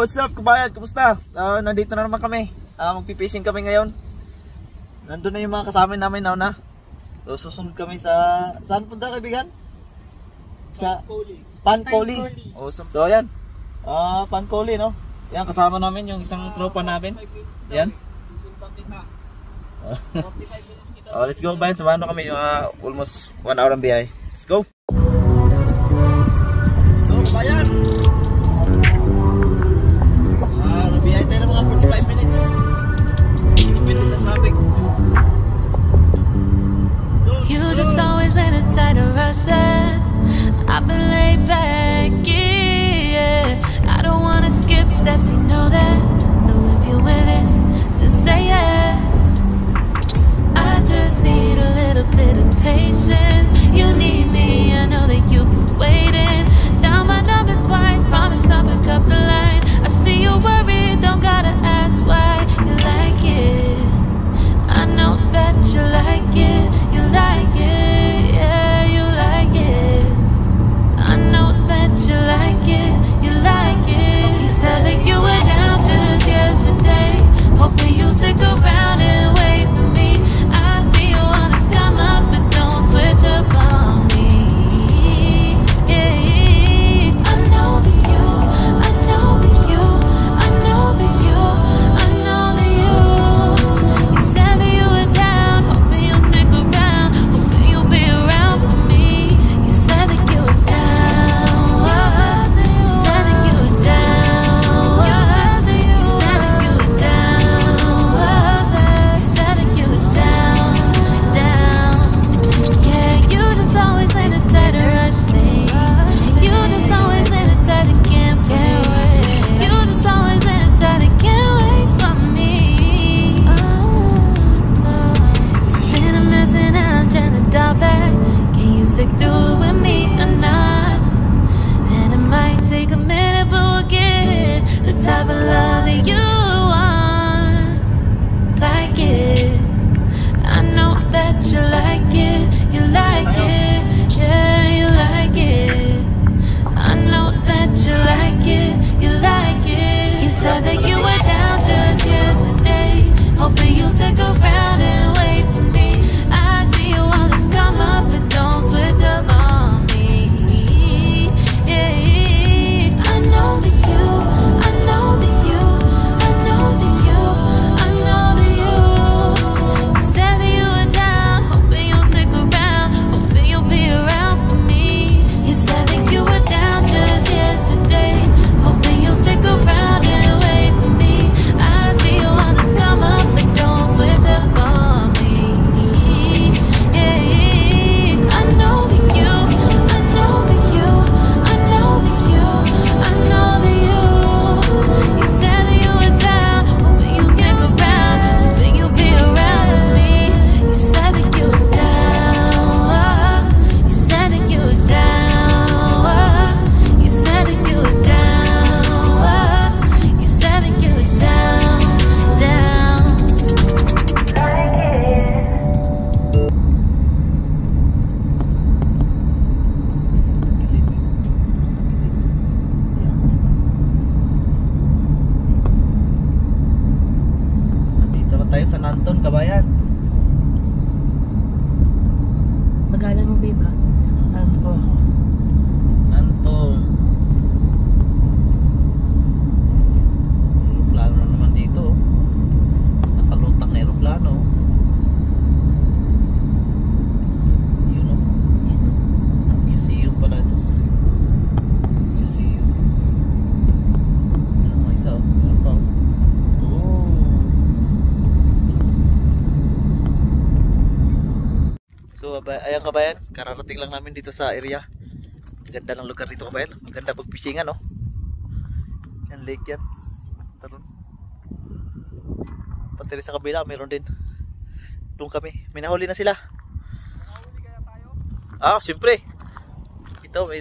What's up kabayan? Kumusta? Uh, nandito na naman kami. Ah, uh, magpipishing kami ngayon. Nandun na yung mga kasama namin now na. So, susunod kami sa... Saan punta kaibigan? Sa... Pancoli. Pancoli. Awesome. So, ayan. Ah, uh, Pancoli, no? Yan, kasama namin yung isang uh, tropa namin. Yan. oh, let's go, bayan. Samahan kami. Uh, almost one hour ang biyahe. Let's go. I've been laid back, yeah. I don't wanna skip steps, you know that. So if you're with it, then say yeah. I just need a little bit of patience. You need me, I know that you've been waiting. Down my number twice, promise I'll pick up the line. Southampton, kabayan. Magalang mo, babe, ha? Alam ko ako. lang namin dito sa area. Ganda ng lugar dito kabayan. Maganda pag pishingan no oh. yan lake yan. Tarun. pati sa kabila meron din. Doon kami. Minahuli na sila. Ah siyempre. Ito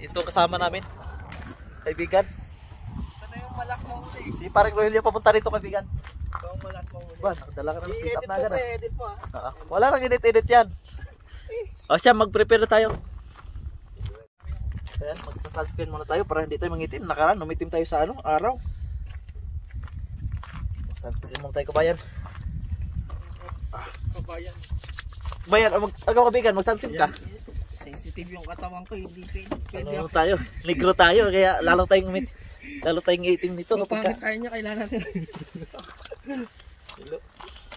ito kasama namin. Kaibigan. Ito yung malak na huli. Si parang Rogelio papunta rito kaibigan. Ito yung malak na huli. Ba nakadala ka na ng sit-up na agad edit po ah. ah. Wala nang edit-edit yan. O siya, mag-prepare tayo. Ayan, magsasunspin muna tayo para hindi tayo mangitim. Nakaraan, umitim tayo sa ano, araw. Sunspin muna tayo kabayan. Ah. Kabayan. Bayan, mag, agaw kabigan, mag-sunspin ka. Sensitive yung katawan ko, hindi pwede. Ano tayo? Negro tayo, kaya lalo tayong umit. Lalo tayong itim nito. Kapag tayo niya, kailangan. Hello.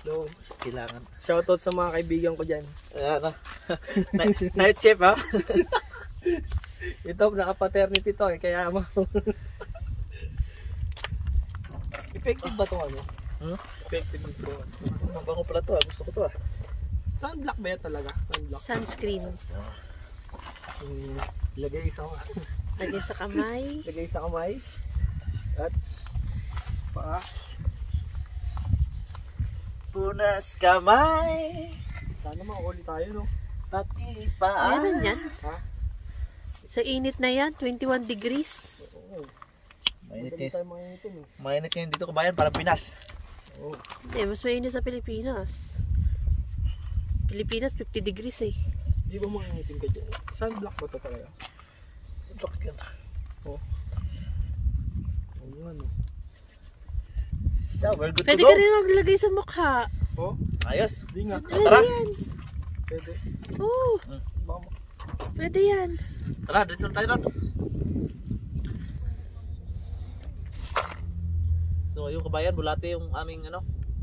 Hello kailangan. Shoutout sa mga kaibigan ko dyan. Ayan na. night, night chef ha? Ito, naka-paternity to eh, kaya mo. Effective ba to ano? Hmm? Effective ito. Mabango pala to ha, gusto ko to ha. Sunblock ba yan talaga? Sunblock. Sunscreen. Hmm, lagay sa Lagay sa kamay. lagay sa kamay. At pa. Punas kamay, Sana makahuli tayo no. pati paa. Meron yan. Ha? Sa init na yan, 21 degrees. Oo. Mainit tayo mainitin eh. Mainit yun dito kabayan, parang Pinas. Oo. Hindi, mas mainit sa Pilipinas. Pilipinas, 50 degrees eh. Di ba mainitin ka dyan? Sunblock ba to talaga? Bakit yan? Oo nga no. Yeah, we're good Pwede to ka go. rin maglagay sa mukha. Oh, Ayos. di nga. Tara. Pwede yan. Pwede. Oo, Baka pwede yan. Tara, dito tayo doon. So, yung kabayan, bulate yung aming ano,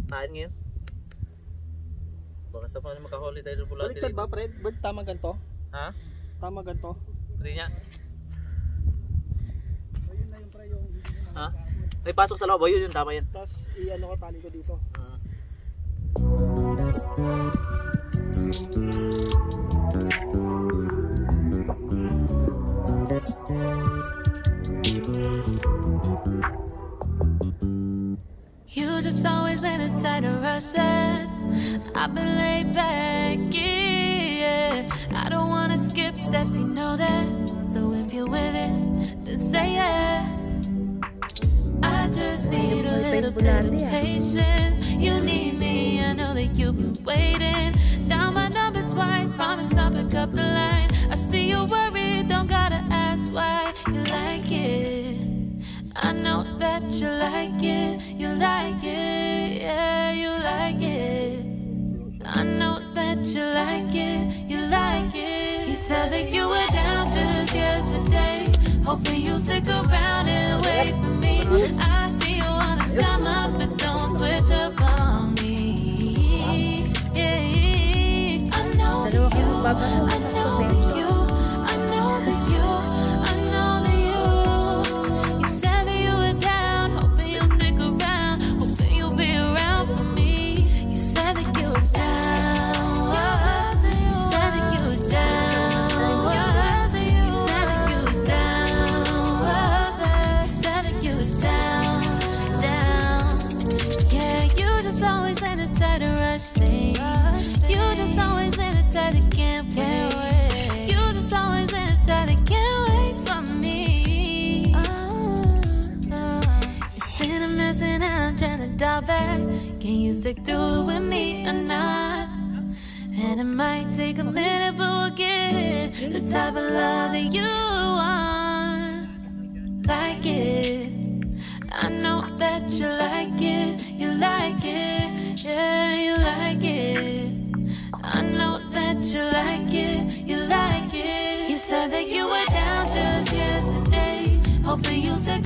tain ngayon. Baka sa mga makahuli tayo ng bulate Baliktad ba, Fred? Bird, tama ganito? Ha? Tama ganito? Pwede niya. Ayun na yung pre, yung Ha? May pasok sa loob. Ayun yun, tama yun. Tapos, i-ano ko tali ko dito. Mm. Say yeah. I just need a little bit of patience. Waiting. Down my number twice, promise I'll pick up the line. I see you worried, don't gotta ask why you like it. I know that you like it, you like it, yeah, you like it. I know that you like it, you like it. You said that you were down just yesterday, hoping you'll stick around and Dalawa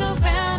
around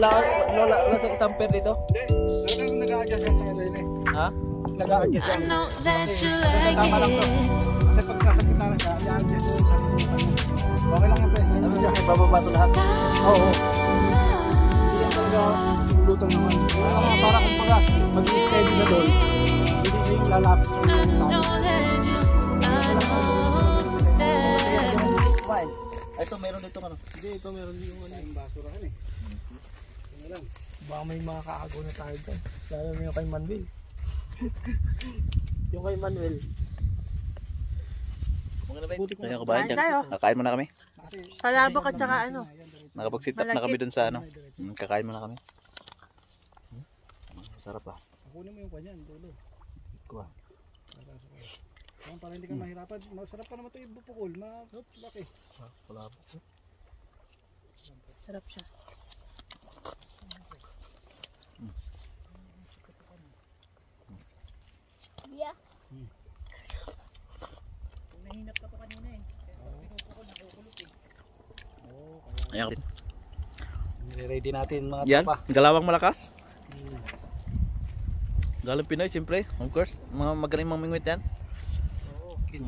wala, wala, wala sa isang pair dito. Hindi, talagang nag-a-adjust sa kanila Ha? Nag-a-adjust yan. you like Tama lang to. Kasi pag nasa gitna na siya, i-adjust sa gitna. Okay lang yan, pre. Ano siya? May bababa ito lahat. Oo. oo. Hindi yan talaga lutong naman. Para, para kung baga, mag-steady na doon, hindi lalapit I yung ito, meron dito ano. Hindi, ito meron din yung ano, yung basurahan eh. Lang. Baka may mga kaago na tayo dyan. Lalo na yung kay Manuel. yung kay Manuel. Buti ko. Tayo. kakain muna kami. Palabok at saka ano. Nakapag-sit up na kami dun sa ano. Mm, Kakain muna kami. Hmm? Masarap ah. Kunin mo yung kanyan, dulo. Kuha. Ayan, para hindi ka mahirapan. Masarap pa naman ito ibupukol. Malaki. Wala po. Sarap siya. Ayan. Ready natin mga Yan, tropa. galawang malakas. Galang Pinoy, siyempre. Of course. Mga magaling mga mingwit yan.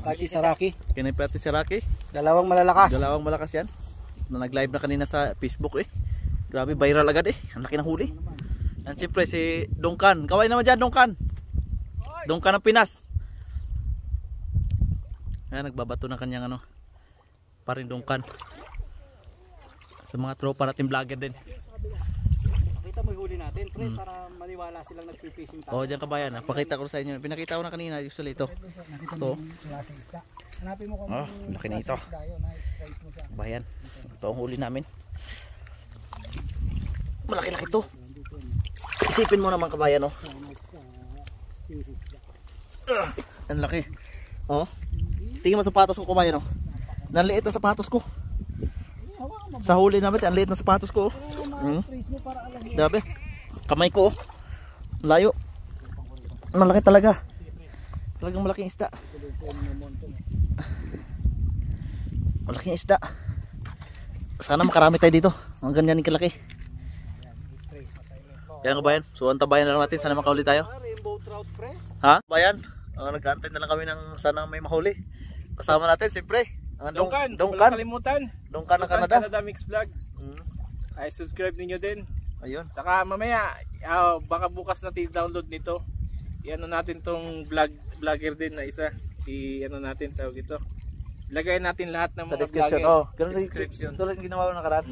Tachi Saraki. Kinipati si Rocky. Dalawang malalakas. Galawang malakas yan. Na nag-live na kanina sa Facebook eh. Grabe, viral agad eh. Ang laki ng huli. Yan siyempre si Dungkan. Kaway naman dyan, Dungkan. Dungkan ng Pinas. Ayan, nagbabato ng kanyang ano. Parin Dungkan. Sa mga tropa natin vlogger din. Pakita mo yung huli natin, pre, para maniwala silang nagpipishing tayo. O, dyan kabayan. ah. Pakita ko sa inyo. Pinakita ko na kanina. Usually ito. Ito. Klaseng isda. Hanapin mo kung Oh, anong laki nito. klaseng isda yun, na-size mo siya. Bayan. Ito ang huli namin. Malaki-laki to. Isipin mo naman kabayan, oh. Ah, ang laki. Oh. Tingnan mo sapatos ko kabayan, oh. Nanliit na sapatos ko. Sa huli namin, ang liit na sapatos ko, oh. Hmm. Kamay ko, oh. Layo. Malaki talaga. Talagang malaking isda. Malaking isda. Sana makarami tayo dito. Ang ganyan kalaki. Yan kabayan. So ang tabayan lang natin. Sana makahuli tayo. Ah. Ha? Bayan. Uh, nag-aantay na lang kami ng sana may mahuli. Kasama natin siyempre. Dong, Dongkan, dongkan. kalimutan. Dongkan ng Canada. Canada Mix Vlog. Mm. Ay, subscribe ninyo din. Ayun. Saka mamaya, ah, baka bukas natin download nito. I-ano natin tong vlog, vlogger din na isa. I-ano natin tawag ito. Lagay natin lahat ng Sa mga description. vlogger. Oh, ganun description. Tulad ginawa ko nakaraan.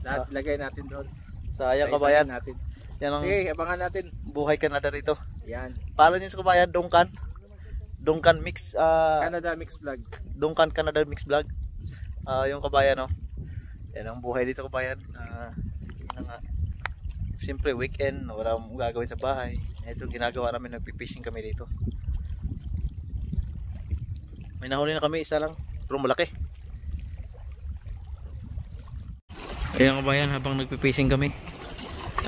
Lahat lagay natin doon. Sayang Sa-isahin kabayan. natin. Yan ang Sige, abangan natin. buhay Canada rito. Yan. Pala niyo sa kabayan, Dongkan. Dongkan Mix. ah, Canada Mix Vlog. Dungkan Canada Mix Vlog. Ah, yung kabayan, no. Yan ang buhay dito kabayan. Ah, yun na nga. Siyempre weekend, wala akong gagawin sa bahay. Ito ginagawa namin, nagpi-fishing kami dito. May nahuli na kami, isa lang. Pero malaki. Ayan kabayan, habang nagpi-fishing kami.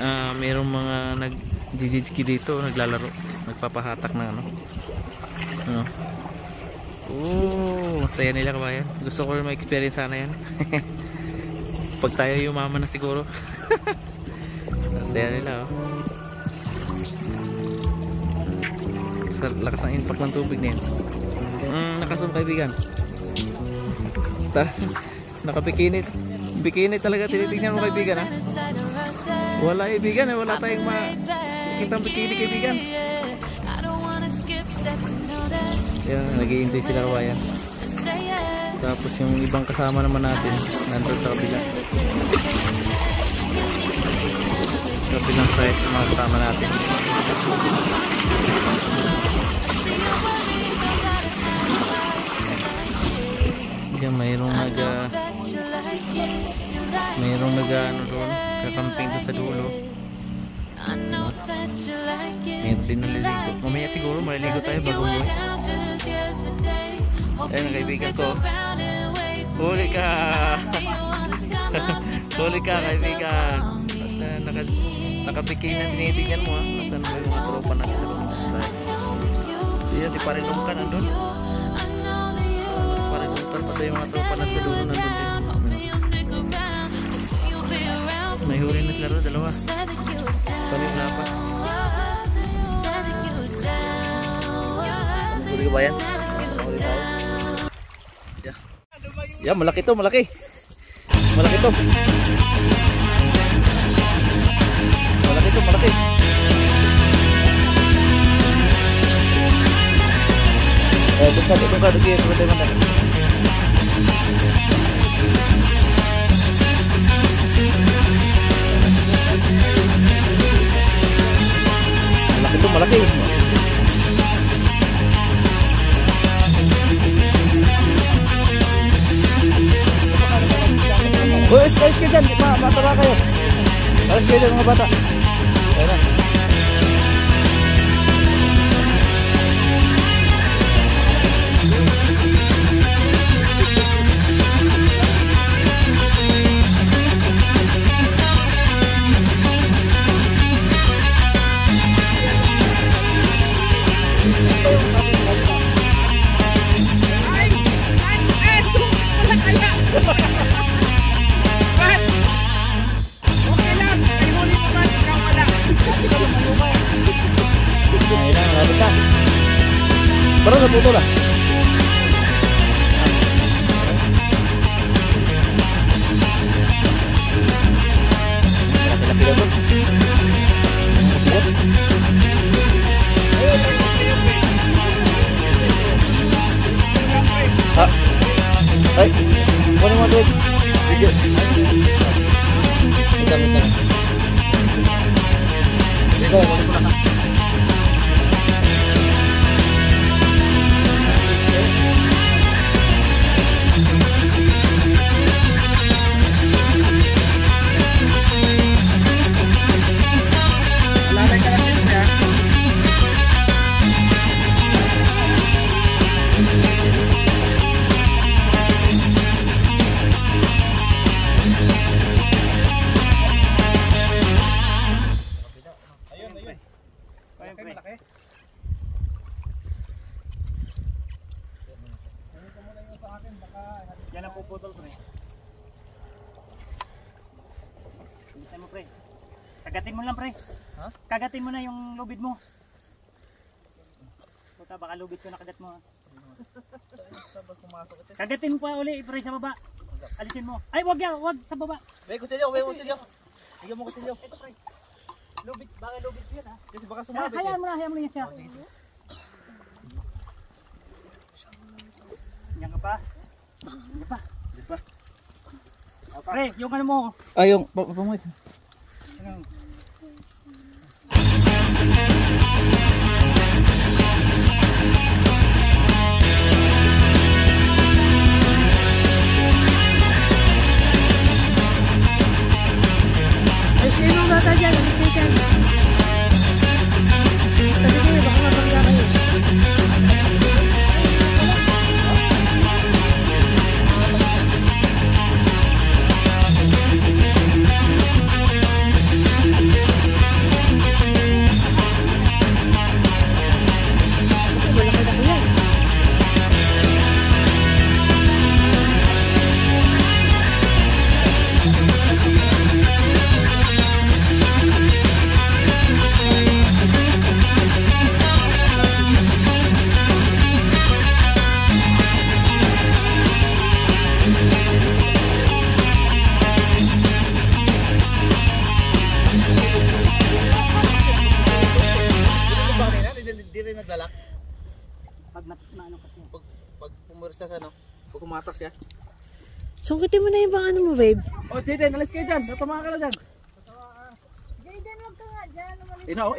Ah, mayroong mga nag-jijitski dito, naglalaro. Nagpapahatak ng ano. Ano. Oo, masaya nila kabayan. Gusto ko rin ma-experience sana yan. Pag tayo yumaman na siguro. masaya nila oh. Sa lakas ng impact ng tubig na yun. Mm, nakasum kaibigan. Ta nakabikini. Bikini talaga tinitingnan mo kaibigan ha. Wala kaibigan eh, wala tayong ma kitang bikini kaibigan. I don't wanna skip steps, Yan, nag-i-enjoy sila yes. Tapos yung ibang kasama naman natin nandun sa kabila. Sa kabilang side yung mga kasama natin. Yan, mayroong nag ah, you like mayroong nag ano doon, kakamping doon sa dulo. Mayroon din naliligo. Mamaya siguro maliligo tayo bago mo. Ayun, kaibigan ko. Huli ka! Huli ka kaibigan! Naka, nakabikini na tinitingnan mo. Nasaan mo yung mga tropa natin sa loob ng side. Yan, si Parinong ka nandun. Parinong ka pati yung mga tropa nasa dulo nandun din. May huli na sila ro, dalawa. Parin na pa. Huli ka ba yan? Huli tayo. Yeah. Yeah, malaki to, malaki. Malaki to. Malaki to, malaki. Eh, doon ka, doon ka, doon ka, doon ka, doon ka. Malaki to, malaki. Uy, alis alis ka dyan. Ma mataba kayo. Alis kayo dyan mga bata. Kagatin mo na yung lubid mo. Puta, baka lubid ko nakagat mo. ha. Kagatin mo pa uli, pre, sa baba. Alisin mo. Ay, wag yan, wag sa baba. May kutsilyo, may kutsilyo. Bigyan mo kutsilyo. Lubid, baka lubid ko yan, ha. Kasi baka Ah, sumabit eh. hayaan mo na, hayaan mo na yan siya. Yan ka pa. Yan pa. Yan pa. Pre, yung ano mo. Ay, yung papamoy. Ano, Thank you. Alis kayo dyan. Natama ka na dyan. Huwag ka nga dyan. Inaw,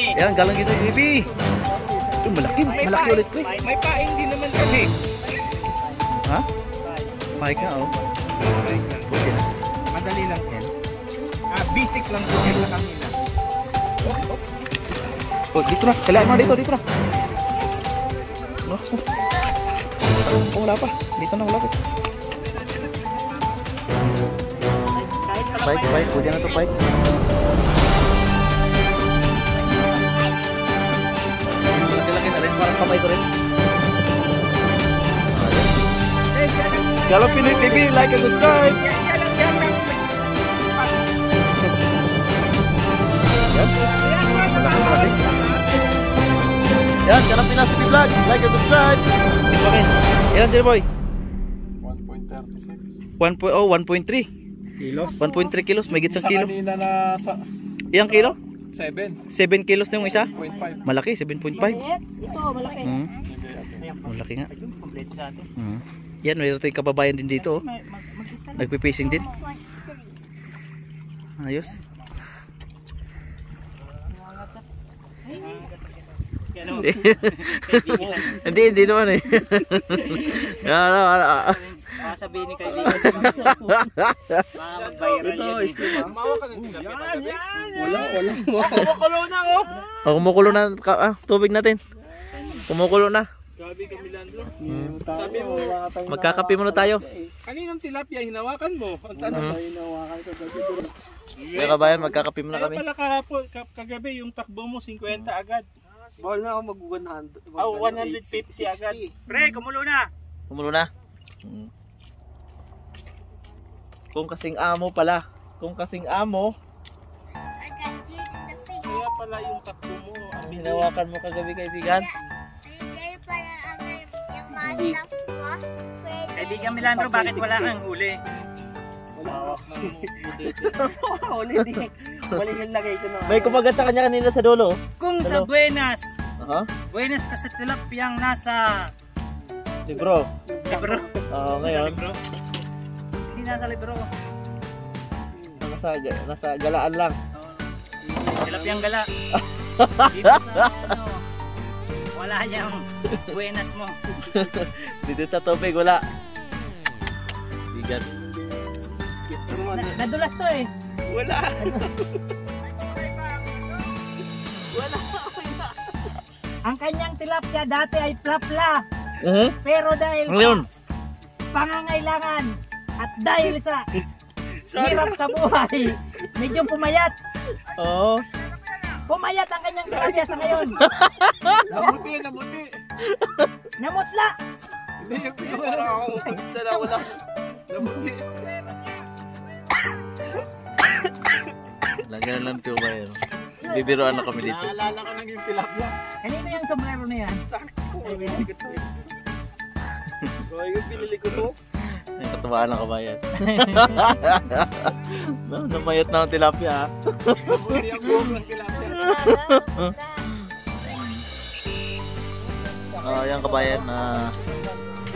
Ayan, galang dito, baby. Ito, malaki, malaki ulit, pre. May, may paing din naman kami. Ha? Pahay ka, oh. Pwede na. Madali lang yan. Ah, basic lang po yan sa kanila. Oh, dito na. Kailangan mo dito, dito na. Oh, oh, wala pa. Dito na, wala pa. Pike, pike. Pwede na to, Parang kamay ko rin. Kalau Pinoy TV, like and subscribe. Yan. Kalau Pinas TV Vlog, like and subscribe. Okay. Yan, Jerry Boy. 1.36. 1. Oh, 1.3. Kilos? 1.3 kilos, may gitsang kilo. kanina na sa Iyang kilo? 7. 7 kilos na yung isa? 0.5. Malaki, 7.5. Ito, malaki. Mm. Malaki nga. Kompleto sa atin. Mm. Yan, mayroon tayong kababayan din dito. Oh. Nagpipishing din. Ayos. Hindi, hindi naman eh. ano, ano, ano. Sasabihin ni kaibigan. Baka mag-viral Ito, yan. eh. isda. Mawa ka ng tilapia kagabi. Wala, wala. Kumukulo na oh. Oh, kumukulo na ka, ah, tubig natin. Kumukulo na. Gabi ka Milandro. Hmm. Sabi mo, Magkakape muna tayo. kaninong tilapia hinawakan mo? Ang tanong. Kaya kabayan, magkakape muna Kaya kami. pala kahapon, ka- kagabi yung takbo mo 50 agad. Bawal na ako mag-100. Oh, 150 agad. Pre, kumulo na. Kumulo na. Hmm. Kung kasing amo pala. Kung kasing amo, Kaya pala yung takbo mo. ang hinawakan mo kagabi kaibigan. Kaibigan Milandro, bakit wala kang huli? Huli di. Huli yung lagay ko na. May kumagat sa kanya kanina sa dulo. Kung sa Buenas, Aha. Buenas kasi tilapiyang nasa Libro. libro. Oo, ngayon. Hindi nasa libro. Nasa, nasa galaan lang. Tilapiyang gala. Dito sa ano, wala niyang Buenas mo. Dito sa tubig, wala. Bigat. Na- nadulas to eh. Ang kanyang tilapia dati ay plapla. Mhm. Pero dahil Ngayon. pangangailangan at dahil sa hirap sa buhay, medyo pumayat. Oo. Pumayat ang kanyang tilapia sa ngayon. Nabuti, nabuti. Namutla. Hindi yung pinawala ako. Sana wala. Nabuti. Lagyan lang ito ba yun? Bibiroan na kami dito. Naalala ko nang yung tilapia. Kanino yung sombrero na yan? Sakto. Binili ko to. Oh, yung binili ko to. Ang katuwaan ng kabayan. no, namayat na ang tilapia ha. Nabuti ang buhok ng tilapia. Ah, yan kabayan na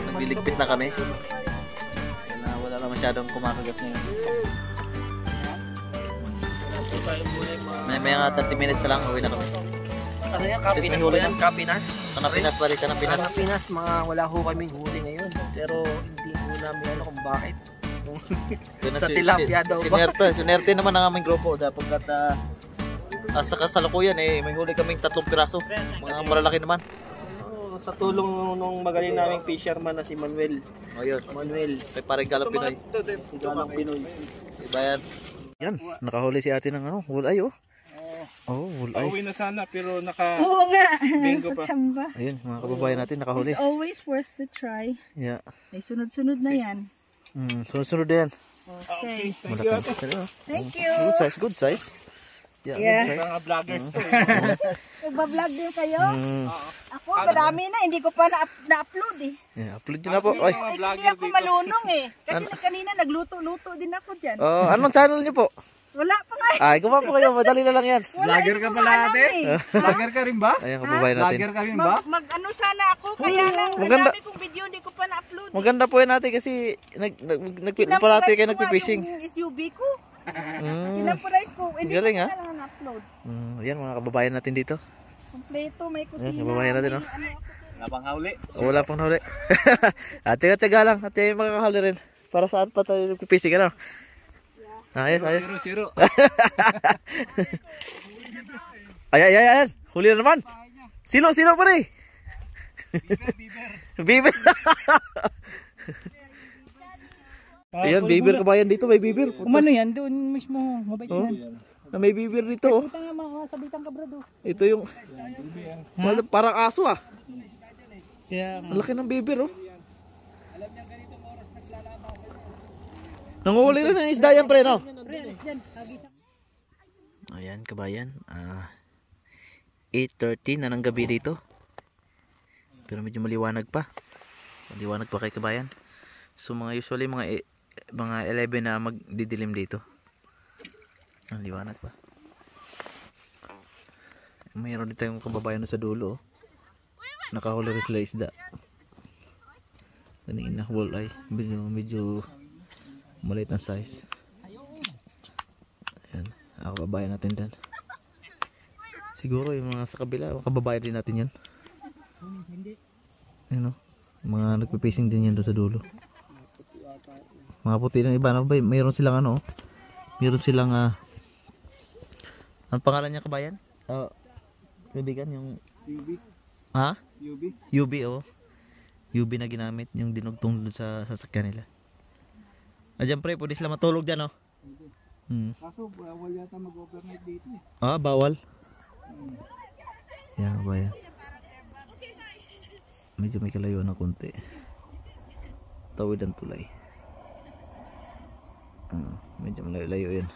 nagliligpit na kami. Na wala na masyadong kumakagat ngayon. May mga 30 minutes na lang, uwi na kami. Ano yan? Kapinas ba yan? na. Kapinas? Kanapinas pa rin, kanapinas. Kapinas, mga wala ho kaming huli ngayon. Pero namin ano kung bakit. Sa tilapia daw ba? Sinerte, sinerte naman ang aming grupo. Dapat kat uh, sa kasalukuyan eh, may huli kaming tatlong piraso. Mga malalaki naman. Oh, sa tulong nung magaling naming fisherman na si Manuel. O yun, Manuel. may parang galang Pinoy. Si Galang Pinoy. Diba yan? Yan, nakahuli si ate ng ano, wulay oh. Oh, wulay. Pauwi na sana pero naka Oo nga. bingo pa. Tsamba. Ayun, mga kababayan natin nakahuli. It's always worth the try. Yeah. May sunod-sunod na yan. Mm, sunod-sunod din. Okay. Malaki. Pero, Thank you. good size, good size. Yeah, Yeah. good size. Mga vloggers to. Nagbablog din kayo? Mm, Ako, madami na. Hindi ko pa na- na-upload eh. yeah, upload nyo na po. Ay, hindi ako malunong eh. Kasi na kanina nagluto-luto din ako dyan. oh, anong channel nyo po? Wala pa nga eh. Ay, gumawa po kayo, madali na lang yan. Vlogger ka pala ate? Eh. Vlogger ka rin ba? Ayan, kababayan natin. ka rin Mag, mag ano sana ako, kaya lang ang maganda. dami kong video hindi ko pa na-upload. eh. Maganda po yan natin kasi nag, nag, nag, palati kayo nagpipishing. Yung SUV ko. Mm. Kinapurize ko. Hindi Galing, ko pa lang na-upload. Mm, ayan mga kababayan natin dito. Kompleto, may kusina. Ayan, kababayan natin, oh. ano. Wala pang hauli. Oh, wala pang nahuli. at tsaga-tsaga lang. At yung makakahuli rin. Para saan pa tayo nagpipishing ano? Ayos, ayos. Zero, zero. Ay, ay, ay, ay. Huli na naman. Sino, sino pa rin? Bibir. Ayan, bibir kabayan dito. May bibir. Puta. Umano yan, doon mismo. Mabait Oh. yan. May bibir dito. Oh. Tanga mga sabitan ka. Ito yung... Parang aso ah. Kaya Ang laki ng bibir oh. Nanguhuli rin ng isda yan pre no? Ayan kabayan. Ah, 8.30 na ng gabi dito. Pero medyo maliwanag pa. Maliwanag pa kay kabayan. So mga usually mga e- mga 11 na magdidilim dito. Ang liwanag pa. Mayroon dito yung kababayan sa dulo. oh. Nakahuli rin sila isda. Kanina walleye. Medyo, medyo maliit ang size. Ayan. Ang kababayan natin dyan. Siguro yung mga sa kabila, kababayan din natin yan. Ayan o. Mga nagpipacing din yan doon sa dulo. Mga puti ng iba. Ano ba? Mayroon silang ano. Mayroon silang ah ang pangalan niya kabayan? Ah, kaibigan yung UB. ha? UB. UB oh. UB na ginamit yung dinugtong dun sa sasakyan nila. Ah, dyan pre, pwede sila matulog dyan oh. Hmm. Kaso bawal yata mag-overnight dito eh. Ah, bawal. Yan ba yan? Medyo may kalayo na konti. Tawid ang tulay. Ah, medyo malayo yun.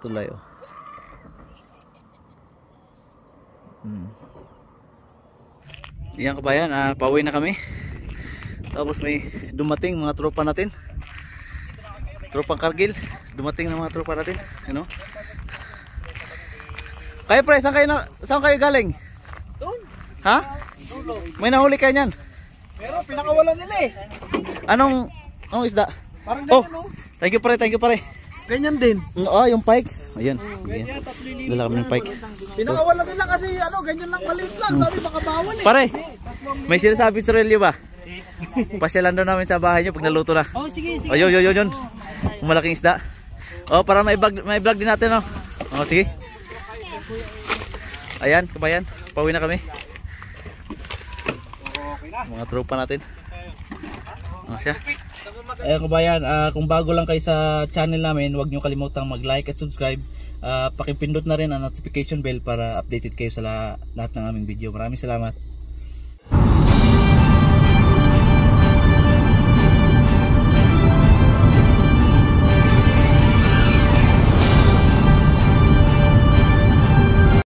Tulay oh. Hmm. Yan kabayan, ah, pauwi na kami. Tapos may dumating mga tropa natin. Tropang Kargil. Dumating na mga tropa natin. Ano? Kayo pre, saan kayo, na, saan kayo galing? Doon. Ha? May nahuli kayo niyan? Pero pinakawalan nila eh. Anong, anong isda? Parang Oh, ganyan oh. thank you pre, thank you pre. Ganyan din. Mm, Oh, yung pike. Ayun. Ayun. Dala kami ng pike. Pinakawalan nila kasi ano, ganyan lang maliit lang. Sabi baka bawal eh. Pare, may sinasabi si Relio ba? Pasyalan daw namin sa bahay niyo pag naluto na. Oh, sige, sige. Ayun, yun, yun, yun. Yung malaking isda. Oh, para may vlog, may vlog din natin, oh. Oh, sige. Ayan, kabayan. Pauwi na kami. Mga tropa natin. Oh, siya. Ayan kabayan, ah, kung bago lang kayo sa channel namin, huwag nyo kalimutang mag-like at subscribe. Ah, pakipindot na rin ang notification bell para updated kayo sa la- lahat ng aming video. Maraming salamat.